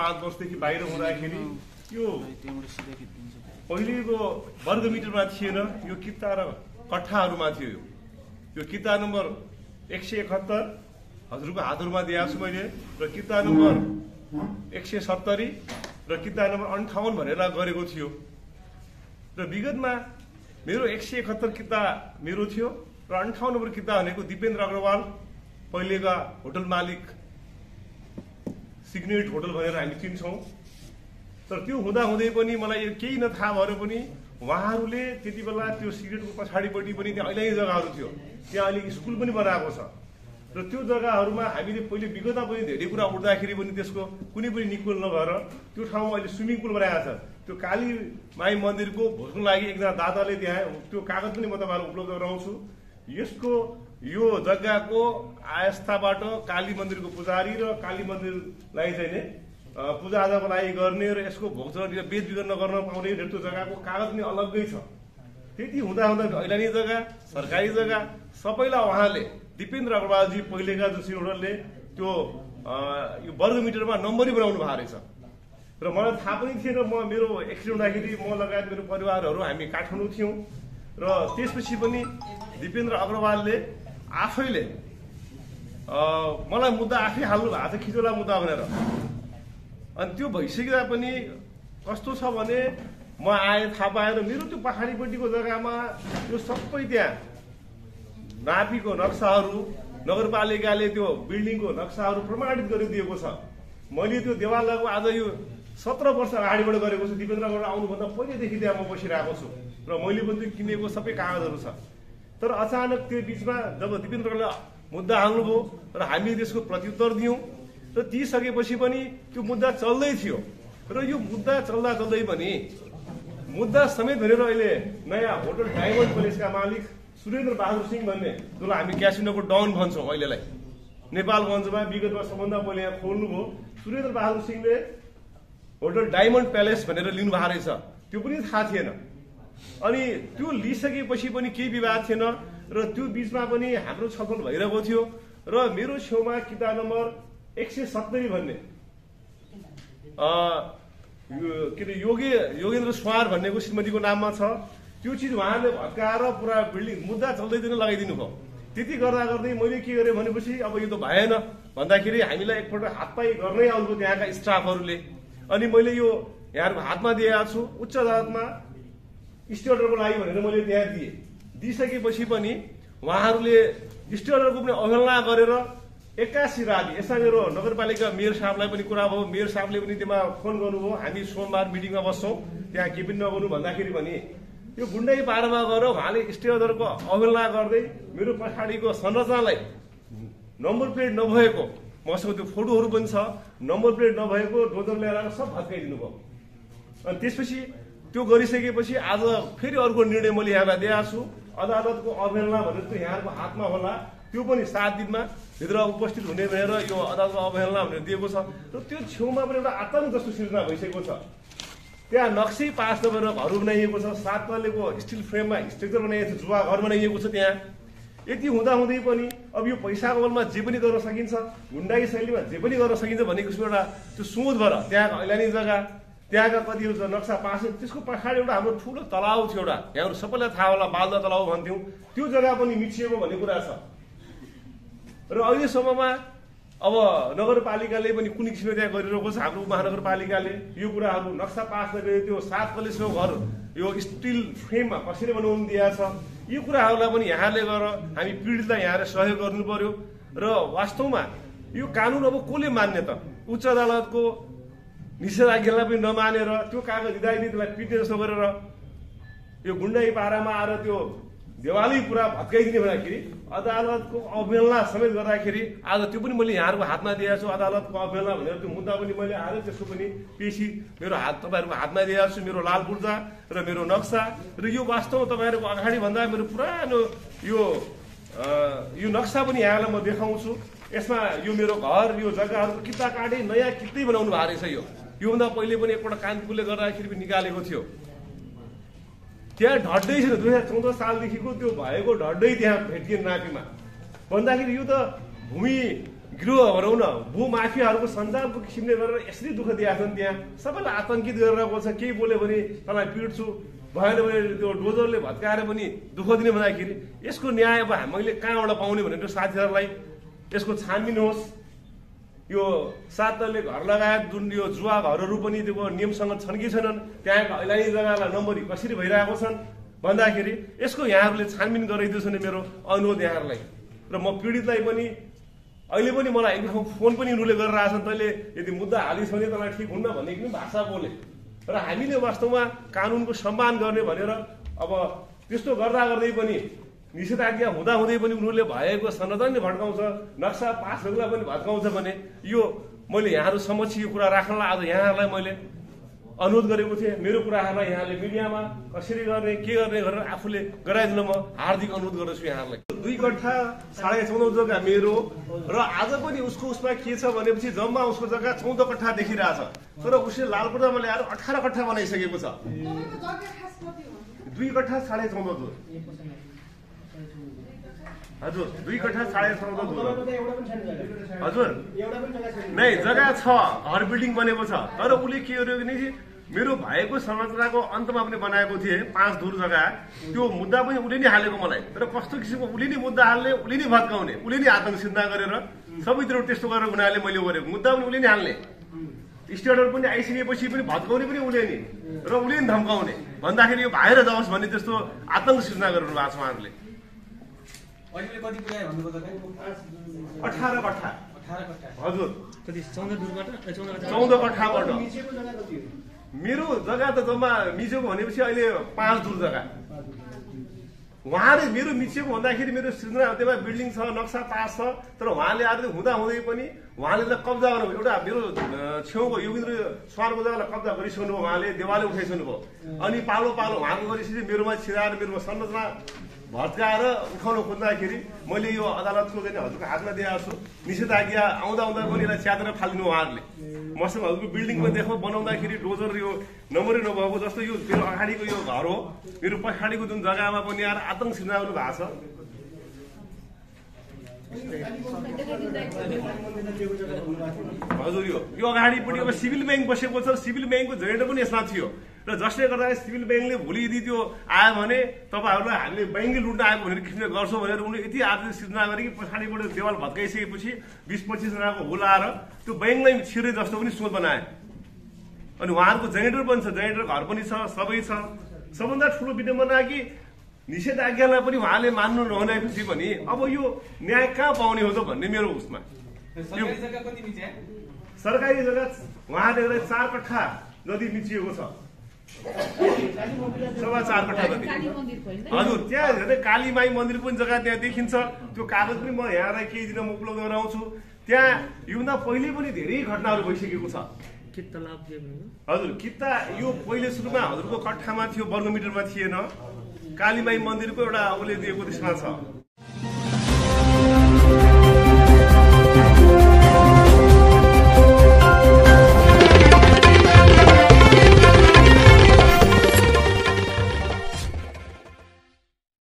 पाँच वर्षदेखि बाहिर हुँदाखेरि यो पहिलेको वर्ग मिटरमा थिएन यो किता र कट्ठाहरूमा थियो यो। यो किता नम्बर एक सय एकहत्तर हजुरको हातहरूमा दिएको छु मैले र किता नम्बर एक सय सत्तरी र किता नम्बर अन्ठाउन्न भनेर गरेको थियो। र विगतमा मेरो एक सय एकहत्तर किता मेरो थियो र अन्ठाउन्न नम्बर किता भनेको दिपेन्द्र अग्रवाल पहिलेका होटल मालिक सिग्नेट होटल भनेर हामी चिन्छौँ तर त्यो हुँदाहुँदै पनि मलाई केही नथाहा भएर पनि उहाँहरूले त्यति बेला त्यो सिगरेटको पछाडिपट्टि पनि त्यहाँ अहिले जग्गाहरू थियो। त्यहाँ अहिले स्कुल पनि बनाएको छ। र त्यो जग्गाहरूमा हामीले पहिले विगतमा पनि धेरै कुरा उठ्दाखेरि पनि त्यसको कुनै पनि निकुल नभएर त्यो ठाउँमा अहिले स्विमिङ पुल बनाएको छ। त्यो काली माई मन्दिरको भोजको लागि एकजना दादाले त्यहाँ त्यो कागज पनि म तपाईँहरूलाई उपलब्ध गराउँछु। यसको यो जग्गाको आस्थाबाट काली मन्दिरको पुजारी र काली मन्दिरलाई चाहिँ नि पूजाआजाको लागि गर्ने र यसको भोगचरण बेच बिखन नगर्न पाउने त्यो जग्गाको कागज पनि अलग्गै छ। त्यति हुँदा हुँदा ऐलानी जग्गा सरकारी जग्गा सबैलाई उहाँले दिपेन्द्र अग्रवालजी पहिलेका जो सिलौडरले त्यो यो वर्ग मिटरमा नम्बरै बनाउनु भएको रहेछ। र मलाई थाहा पनि थिएन म मेरो एक्सिडेन्ट हुँदाखेरि म लगायत मेरो परिवारहरू हामी काठमाडौँ थियौँ। र त्यसपछि पनि दिपेन्द्र अग्रवालले आफैले मलाई मुद्दा आफै हाल्नु भएको छ खिचोला मुद्दा भनेर। अनि त्यो भइसक्दा पनि कस्तो छ भने म आएँ थाहा पाएर मेरो त्यो पहाडीपट्टिको जग्गामा त्यो सबै त्यहाँ नापीको नक्साहरू नगरपालिकाले त्यो बिल्डिङको नक्साहरू प्रमाणित गरिदिएको छ। मैले त्यो देवालयको आज यो सत्र वर्ष अगाडिबाट गरेको छु दिपेन्द्रबाट आउनुभन्दा पहिलेदेखि त्यहाँ म बसिरहेको छु। र मैले पनि त्यो किनेको सबै कागजहरू छ। तर अचानक त्यो बिचमा जब दिपेन्द्रले मुद्दा हाल्नुभयो र हामी त्यसको प्रत्युत्तर दियौँ र दिइसकेपछि पनि त्यो मुद्दा चल्दै थियो र यो मुद्दा चल्दा चल्दै पनि मुद्दा समेत भनेर अहिले नयाँ होटल डायमन्ड प्यालेसका मालिक सुरेन्द्र बहादुर सिंह भन्ने जसलाई हामी क्यासिनोको डन भन्छौँ अहिलेलाई। नेपालगञ्जमा विगतमा सबभन्दा पहिले यहाँ खोल्नुभयो। सुरेन्द्र बहादुर सिंहले होटल डायमन्ड प्यालेस भनेर लिनु भएको रहेछ। त्यो पनि थाहा थिएन। अनि त्यो लिइसकेपछि पनि केही विवाद थिएन र त्यो बिचमा पनि हाम्रो छलफल भइरहेको थियो र मेरो छेउमा किताब नम्बर एक सय सत्तरी भन्ने। के अरे योगी योगेन्द्र स्वार भन्नेको श्रीमतीको नाममा छ। त्यो चिज उहाँले भत्काएर पुरा बिल्डिङ मुद्दा चल्दै दिन लगाइदिनु भयो। त्यति गर्दा गर्दै मैले के गरेँ भनेपछि अब यो त भएन। भन्दाखेरि हामीलाई एकपल्ट हातपाई गर्नै आउनुभयो त्यहाँका स्टाफहरूले। अनि मैले यो यहाँहरूको हातमा दिएको छु। उच्च अदालतमा स्टे अर्डरको लागि भनेर मैले त्यहाँ दिएँ। दिइसकेपछि पनि उहाँहरूले स्टे अर्डरको पनि अवहेलना गरेर एक्कासी राति यसमा मेरो नगरपालिका मेयर साहबलाई पनि कुरा भयो। मेयर साहबले पनि त्यसमा फोन गर्नुभयो। हामी सोमबार मिटिङमा बस्छौँ। त्यहाँ के पनि नगर्नु भन्दाखेरि पनि यो गुन्डै पारमा गएर उहाँले स्टे अर्डरको अवहेलना गर्दै मेरो पछाडिको संरचनालाई नम्बर प्लेट नभएको मसँग त्यो फोटोहरू पनि छ नम्बर प्लेट नभएको डोजर ल्याएर सब भत्काइदिनु भयो अनि त्यसपछि त्यो गरिसकेपछि आज फेरि अर्को निर्णय मैले यहाँलाई दिएको छु। अदालतको अवहेलना भनेर त्यो यहाँहरूको हातमा होला। त्यो पनि सात दिनमा भित्र उपस्थित हुने भनेर यो अदालतको अवहेलना भनेर दिएको छ। र त्यो छेउमा पनि एउटा आतङ्क जस्तो सिर्जना भइसकेको छ। त्यहाँ नक्सै पास नभएर घर बनाइएको छ। सात तलेको स्टिल फ्रेममा स्ट्रक्चर बनाइएको छ। जुवा घर बनाइएको छ त्यहाँ। यति हुँदाहुँदै पनि अब यो पैसाको बलमा जे पनि गर्न सकिन्छ गुन्डाई शैलीमा जे पनि गर्न सकिन्छ भन्ने किसिमको एउटा त्यो सोच भएर त्यहाँको ऐलानी जग्गा। त्यहाँका छ नक्सा पास त्यसको पछाडि एउटा हाम्रो ठुलो तलाउ थियो एउटा। यहाँहरू सबैलाई थाहा होला बालदा तलाउ भन्थ्यौँ। त्यो जग्गा पनि मिचिएको भन्ने कुरा छ। र अहिलेसम्ममा अब नगरपालिकाले पनि कुनै किसिमले त्यहाँ गरिरहेको छ हाम्रो महानगरपालिकाले यो कुराहरू नक्सा पास गरेर त्यो सात कलेजको घर यो स्टिल फ्रेममा कसरी बनाउनु दिएको छ यो कुराहरूलाई पनि यहाँले गएर हामी पीडितलाई यहाँले सहयोग गर्नु पर्यो। र वास्तवमा यो कानुन अब कसले मान्ने त? उच्च अदालतको निषेधाज्ञालाई पनि नमानेर त्यो कागज दिँदा त्यसलाई पिट्ने जस्तो गरेर यो गुन्डाई पारामा आएर त्यो देवालै पुरा भत्काइदिने भन्दाखेरि अदालतको अवहेलना समेत गर्दाखेरि आज त्यो पनि मैले यहाँहरूको हातमा दिएको छु अदालतको अवहेलना भनेर त्यो मुद्दा पनि मैले आएर त्यसको पनि पेसी मेरो हात तपाईँहरूको हातमा दिएको छु मेरो लाल पूर्जा र मेरो नक्सा र यो वास्तवमा तपाईँहरूको अगाडि भन्दा मेरो पुरानो यो यो नक्सा पनि यहाँलाई म देखाउँछु। यसमा यो मेरो घर यो जग्गाहरूको किता काटे नयाँ कितै बनाउनु भएको रहेछ यो। योभन्दा पहिले पनि एकपल्ट कान्तिपुरले गर्दाखेरि पनि निकालेको थियो। त्यहाँ ढड्डै छैन दुई हजार चौध सालदेखिको त्यो भएको ढड्डै त्यहाँ भेटिएन नापीमा भन्दाखेरि यो त भूमि गृह भनौँ न भूमाफियाहरूको सञ्जालको किसिमले गरेर यसरी दुःख दिएका छन् त्यहाँ। सबैलाई आतङ्कित गरेर बोल्छ केही बोल्यो भने तँलाई पिट्छु भएन भने त्यो डोजरले भत्काएर पनि दुःख दिने भन्दाखेरि यसको न्याय अब मैले कहाँबाट पाउने भनेर साथीहरूलाई यसको छानबिन होस्। यो सात तले घर लगायत जुन यो जुवा घरहरू पनि त्यो नियमसँग छन् कि छैनन् त्यहाँका ऐलानी जग्गालाई नम्बरी कसरी भइरहेको छन् भन्दाखेरि यसको यहाँहरूले छानबिन गराइदियोस् भने मेरो अनुरोध यहाँहरूलाई। र म पीडितलाई पनि अहिले पनि मलाई एक ठाउँ फोन पनि उनीहरूले गरिरहेछन् तैँले यदि मुद्दा हालिस् भने तँलाई ठिक हुन्न भन्ने पनि भाषा बोले। र हामीले वास्तवमा कानुनको सम्मान गर्ने भनेर अब त्यस्तो गर्दा गर्दै पनि निषेधाज्ञा हुँदा हुँदै पनि उनीहरूले भएको संरचना नै भड्काउँछ नक्सा पासहरूलाई पनि भड्काउँछ भने यो मैले यहाँहरू समक्ष यो कुरा राख्नलाई आज यहाँहरूलाई मैले अनुरोध गरेको थिएँ। मेरो कुराहरूलाई यहाँले मिडियामा कसरी गर्ने के गर्ने गरेर आफूले गराइदिन म हार्दिक अनुरोध गर्दछु यहाँहरूलाई। दुई कट्ठा साढे चौध जग्गा मेरो र आज पनि उसको उसमा के छ भनेपछि जम्मा उसको जग्गा चौध कट्ठा देखिरहेछ। तर उसले लालपुरमा ल्याएर अठार कट्ठा बनाइसकेको छ। दुई कट्ठा साढे चौध हजुर दुई कट्ठा साढे चौध हजुर। नै जग्गा छ घर बिल्डिङ बनेको छ। तर उसले के गर्यो भने मेरो भएको संरचनाको अन्तमा पनि बनाएको थिएँ पाँच धुर जग्गा। त्यो मुद्दा पनि उसले नै हालेको मलाई। तर कस्तो किसिमको उसले नै मुद्दा हाल्ने उसले नै भत्काउने उसले नै आतङ्क सिर्जना गरेर सबैतिर त्यस्तो गरेर उनीहरूले मैले गरेको मुद्दा पनि उसले नै हाल्ने। स्टेटहरू पनि आइसकेपछि पनि भत्काउने पनि उसले नि। र उसले नि धम्काउने। भन्दाखेरि यो बाहिर जाओस् भन्ने त्यस्तो आतङ्क सिर्जना गरिरहनु भएको छ उहाँहरूले अहिले कति पुऱ्यायो भन्नुभयो तपाईँ अठार कट्ठा हजुर। चौध कट्ठाबाट मेरो जग्गा त जम्मा मिचेको भनेपछि अहिले पाँच दुर जग्गा। उहाँले मेरो मिचिएको भन्दाखेरि मेरो सृजना त्यहाँ बिल्डिङ छ नक्सा पास छ तर उहाँले आज हुँदा हुँदै पनि उहाँले त कब्जा गर्नुभयो। एउटा मेरो छेउको योगेन्द्र स्वारको जग्गालाई कब्जा गरिसक्नु भयो उहाँले देवालय उठाइसक्नु भयो अनि पालो पालो उहाँको गरेपछि मेरोमा छिराएर मेरो संरचना भत्काएर उठाउन खोज्दाखेरि मैले यो अदालतको चाहिँ हजुरको हातमा दिएको छु। निषेधाज्ञा आउँदा आउँदा पनि यसलाई च्यातेर फालिदिनु उहाँहरूले। मसँग हजुरको बिल्डिङ पनि देखो बनाउँदाखेरि डोजर यो नम्बरै नभएको जस्तो यो मेरो अगाडिको यो घर हो। मेरो पछाडिको जुन जग्गामा पनि आएर आतङ्क सिर्जना गर्नु भएको छ। हजुर यो यो अगाडिपट्टि अब सिभिल ब्याङ्क बसेको छ सिभिल ब्याङ्कको जेनेटर पनि यसमा थियो। र जसले गर्दा सिभिल ब्याङ्कले भोलि यदि त्यो आयो भने तपाईँहरूलाई हामीले ब्याङ्कले लुट्न आएको भनेर किसिमले गर्छौँ भनेर उनले यति आर्थिक सिर्जना गरे कि पछाडिबाट देवाल भत्काइसकेपछि बिस पच्चिसजनाको हुल आएर त्यो ब्याङ्कलाई छिरे जस्तो पनि सोच बनाए। अनि उहाँहरूको जेनेरेटर पनि छ जेनेरेटर घर पनि छ सबै छ। सबभन्दा ठुलो विडम्बना कि? निषेधाज्ञालाई पनि उहाँले मान्नु नहुनेपछि पनि अब यो न्याय कहाँ पाउने हो त भन्ने मेरो उसमा। सरकारी जग्गा कति मिच्यो सरकारी जग्गा उहाँले एउटा चार कट्ठा नदी मिचिएको छ। सभा चार कट्ठा नदी। काली मन्दिर पनि त? हजुर त्यहाँ हेर्दै कालीमाई मन्दिर पनि जग्गा त्यहाँ देखिन्छ। त्यो कागज पनि म यहाँलाई केही दिन म उपलब्ध गराउँछु। त्यहाँ योभन्दा पहिले पनि धेरै घटनाहरू भइसकेको छ। के तलाब के भन्नुभयो? हजुर किता यो पहिले सुरुमा हजुरको कट्ठामा थियो वर्ग मिटरमा थिएन। कालीमाई मन्दिरको एउटा उसले दिएको त्यसमा छ।